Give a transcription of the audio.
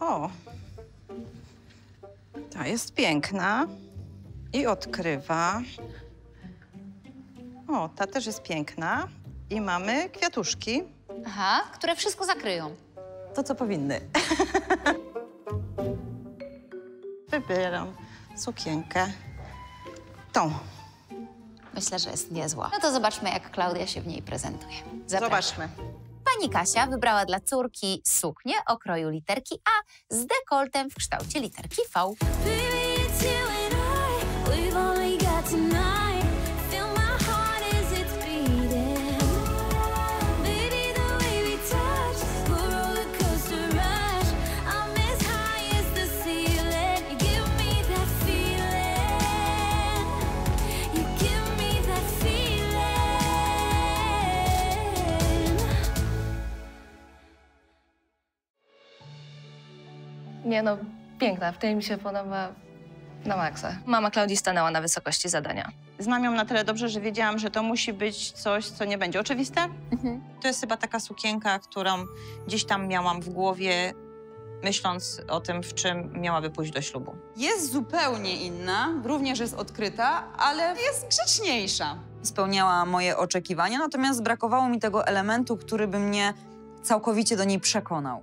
O, ta jest piękna i odkrywa. O, ta też jest piękna i mamy kwiatuszki. Aha, które wszystko zakryją. To, co powinny. Wybieram sukienkę. Tą. Myślę, że jest niezła. No to zobaczmy, jak Klaudia się w niej prezentuje. Zapraszam. Zobaczmy. Pani Kasia wybrała dla córki suknię o kroju literki A z dekoltem w kształcie literki V. Nie no, piękna. W tej mi się podoba na maksa. Mama Klaudii stanęła na wysokości zadania. Znam ją na tyle dobrze, że wiedziałam, że to musi być coś, co nie będzie oczywiste. Mhm. To jest chyba taka sukienka, którą gdzieś tam miałam w głowie, myśląc o tym, w czym miałaby pójść do ślubu. Jest zupełnie inna, również jest odkryta, ale jest grzeczniejsza. Spełniała moje oczekiwania, natomiast brakowało mi tego elementu, który by mnie całkowicie do niej przekonał.